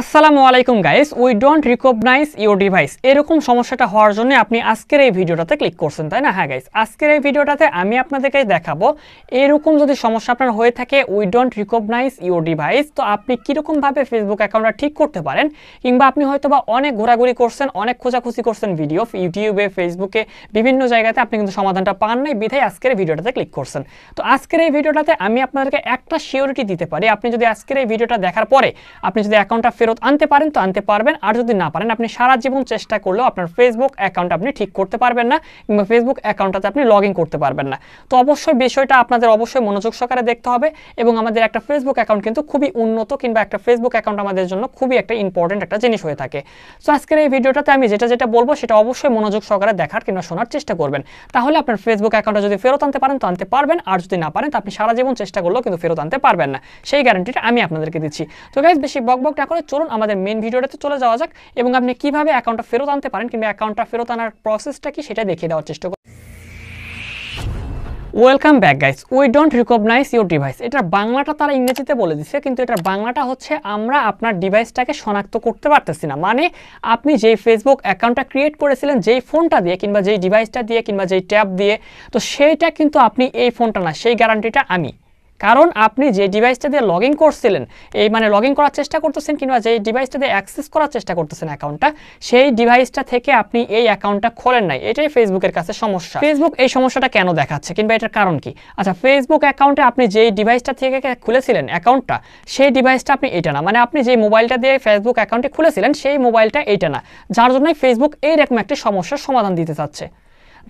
আসসালামু আলাইকুম guys we don't recognize your device এরকম সমস্যাটা হওয়ার জন্য আপনি আজকের এই ভিডিওটাতে ক্লিক করছেন, তাই না? হ্যাঁ গাইস আজকের এই ভিডিওটাতে আমি আপনাদেরকে দেখাবো এরকম যদি সমস্যা আপনার হয়ে থাকে we don't recognize your device তো আপনি কীরকমভাবে ফেসবুক অ্যাকাউন্টটা ঠিক করতে পারেন, কিংবা আপনি হয়তো বা অনেক ঘোরাঘুরি করছেন, অনেক খোঁজাখুঁজি করছেন ভিডিও ইউটিউবে ফেসবুকে বিভিন্ন জায়গাতে আপনি কিন্তু সমাধানটা পান নাই, বিধায় আজকের এই ভিডিওটাতে ক্লিক করছেন। তো আজকের এই ভিডিওটাতে আমি আপনাদেরকে একটা সিওরিটি দিতে পারি। আপনি যদি আজকের এই ভিডিওটা দেখার পরে আপনি যদি অ্যাকাউন্টটা ফেরত আনতে পারেন, তো আনতে পারবেন। আর যদি না পারেন, আপনি সারা জীবন চেষ্টা করলেও আপনার ফেসবুক অ্যাকাউন্ট আপনি ঠিক করতে পারবেন না কিংবা ফেসবুক অ্যাকাউন্টটাতে আপনি লগ করতে পারবেন না। তো অবশ্যই বিষয়টা আপনাদের অবশ্যই মনোযোগ সহকারে দেখতে হবে এবং আমাদের একটা ফেসবুক অ্যাকাউন্ট কিন্তু খুবই উন্নত কিংবা একটা ফেসবুক অ্যাকাউন্ট আমাদের জন্য খুবই একটা ইম্পর্টেন্ট একটা জিনিস হয়ে থাকে। সো আজকের এই ভিডিওটাতে আমি যেটা যেটা বলব, সেটা অবশ্যই মনোযোগ সহকারে দেখার কিংবা শোনার চেষ্টা করবেন। তাহলে আপনার ফেসবুক অ্যাকাউন্টটা যদি ফেরত আনতে পারেন, তো আনতে পারবেন। আর যদি না পারেন, তো আপনি সারা জীবন চেষ্টা করলেও কিন্তু ফেরত আনতে পারবেন না। সেই গ্যারান্টিটা আমি আপনাদেরকে দিচ্ছি। তো গাইজ বেশি বক বক না করে চলুন আমাদের মেন ভিডিওটাতে চলে যাওয়া যাক এবং আপনি কীভাবে অ্যাকাউন্টটা ফেরত আনতে পারেন কিংবা অ্যাকাউন্টটা ফেরত আনার প্রসেসটা কি সেটা দেখিয়ে দেওয়ার চেষ্টা করুন welcome back guys we don't recognize your device এটার বাংলাটা তারা ইংরেজিতে বলে দিচ্ছে কিন্তু এটার বাংলাটা হচ্ছে আমরা আপনার ডিভাইসটাকে শনাক্ত করতে পারতেছি না। মানে আপনি যেই ফেসবুক অ্যাকাউন্টটা ক্রিয়েট করেছিলেন, যেই ফোনটা দিয়ে কিংবা যেই ডিভাইসটা দিয়ে কিংবা যেই ট্যাব দিয়ে, তো সেইটা কিন্তু আপনি এই ফোনটা না, সেই গ্যারান্টিটা আমি। কারণ আপনি যে ডিভাইসটা দিয়ে লগ করছিলেন, এই মানে লগ করার চেষ্টা করতেছেন কিংবা যে ডিভাইসটা দিয়ে অ্যাক্সেস করার চেষ্টা করতেছেন অ্যাকাউন্টটা সেই ডিভাইসটা থেকে আপনি এই অ্যাকাউন্টটা খোলেন নাই। এটাই ফেসবুকের কাছে সমস্যা। ফেসবুক এই সমস্যাটা কেন দেখাচ্ছে? কিংবা এটার কারণ কি? আচ্ছা ফেসবুক অ্যাকাউন্টে আপনি যেই ডিভাইসটা থেকে খুলেছিলেন অ্যাকাউন্টটা সেই ডিভাইসটা আপনি এটা না। মানে আপনি যে মোবাইলটা দিয়ে ফেসবুক অ্যাকাউন্টে খুলেছিলেন, সেই মোবাইলটা এইটা না। যার জন্যই ফেসবুক এইরকম একটি সমস্যার সমাধান দিতে চাচ্ছে।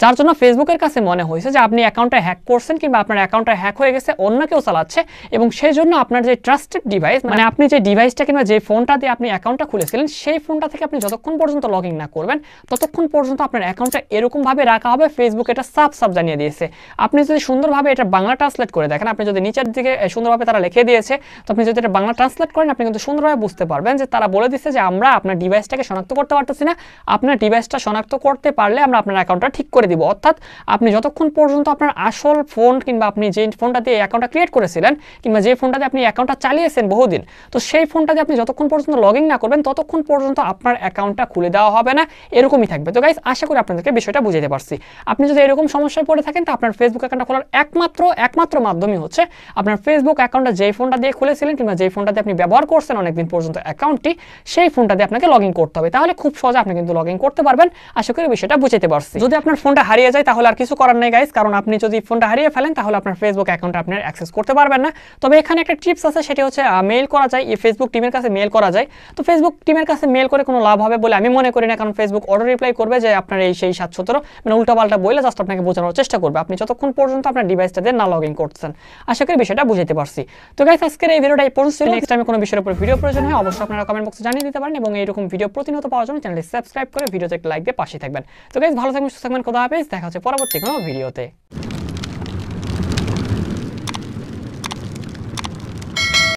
যার জন্য ফেসবুকের কাছে মনে হয়েছে যে আপনি অ্যাকাউন্টটা হ্যাক করছেন কিংবা আপনার অ্যাকাউন্টটা হ্যাক হয়ে গেছে, অন্য কেউ চালাচ্ছে এবং সেই জন্য আপনার যে ট্রাস্টেড ডিভাইস মানে আপনি যে ডিভাইসটা কিংবা যে ফোনটা দিয়ে আপনি অ্যাকাউন্টটা খুলেছিলেন, সেই ফোনটা থেকে আপনি যতক্ষণ পর্যন্ত লগ না করবেন, ততক্ষণ পর্যন্ত আপনার অ্যাকাউন্টটা এরকমভাবে রাখা হবে ফেসবুক এটা সাব সাব জানিয়ে দিয়েছে। আপনি যদি সুন্দরভাবে এটা বাংলা ট্রান্সলেট করে দেখেন, আপনি যদি নিচের দিকে সুন্দরভাবে তারা লিখে দিয়েছে, তো আপনি যদি এটা বাংলা ট্রান্সলেট করেন, আপনি কিন্তু সুন্দরভাবে বুঝতে পারবেন যে তারা বলে দিচ্ছে যে আমরা আপনার ডিভাইসটাকে শনাক্ত করতে পারতেছি না। আপনার ডিভাইসটা শনাক্ত করতে পারলে আমরা আপনার অ্যাকাউন্টটা ঠিক করে দিব। অর্থাৎ আপনি যতক্ষণ পর্যন্ত আপনার আসল ফোন কিংবা আপনি যে ফোনটা দিয়ে অ্যাকাউন্টটা ক্রিয়েট করেছিলেন কিংবা যে ফোনটা দিয়ে আপনি অ্যাকাউন্টটা চালিয়েছেন বহুদিন, তো সেই ফোনটা দিয়ে আপনি যতক্ষণ পর্যন্ত লগ না করবেন, ততক্ষণ পর্যন্ত আপনার অ্যাকাউন্টটা খুলে দেওয়া হবে না। এরকমই থাকবে। তো গাইজ আশা করি আপনাদেরকে বিষয়টা বুঝাতে পারছি। আপনি যদি এরকম সমস্যায় পড়ে থাকেন, তো আপনার ফেসবুক অ্যাকাউন্টটা খোলার একমাত্র একমাত্র মাধ্যমই হচ্ছে আপনার ফেসবুক অ্যাকাউন্টটা যেই ফোনটা দিয়ে খুলেছিলেন কিংবা যেই ফোনটা দিয়ে আপনি ব্যবহার করছেন অনেকদিন পর্যন্ত অ্যাকাউন্টটি সেই ফোনটা দিয়ে আপনাকে লগ করতে হবে। তাহলে খুব সহজে আপনি কিন্তু লগ করতে পারবেন। আশা করি বিষয়টা বুঝতে পারছি। যদি আপনার ফোনটা হারিয়ে যায়, তাহলে আর কিছু করার নেই গাইজ কারণ আপনি যদি ফোনটা হারিয়ে ফেলেন, তাহলে আপনার ফেসবুক অ্যাকাউন্টে আপনার অ্যাক্সেস করতে পারবেন না। তবে এখানে একটা টিপস আছে, সেটা হচ্ছে মেল করা যায়, এই ফেসবুক টিমের কাছে মেল করা যায়। তো ফেসবুক টিমের কাছে মেল করে কোনো লাভ হবে বলে আমি মনে করি না, কারণ ফেসবুক অটো রিপ্লাই করবে যে আপনার এই সেই সাত সতেরো মানে উল্টাপাল্টা বলে জাস্ট আপনাকে বোঝানোর চেষ্টা করবে। আপনি যতক্ষণ পর্যন্ত আপনার ডিভাইসটা দিয়ে না লগ ইন করছেন আশা করি বিষয়টা বুঝতে পারছি। তো গাইস আজকের এই ভিডিওটা এই নেক্সট টাইমে কোনো বিষয়ের উপর ভিডিও প্রয়োজন হয়, অবশ্যই আপনারা কমেন্ট বক্সে জানিয়ে দিতে পারেন এবং এইরকম ভিডিও প্রতিনিয়ত পাওয়ার জন্য চ্যানেলটি সাবস্ক্রাইব করে ভিডিওতে একটা লাইক দিয়ে পাশে থাকবেন। তো গাইস ভালো থাকবেন, সুস্থ থাকবেন কথা হবে দেখা হচ্ছে পরবর্তী কোনো ভিডিওতে।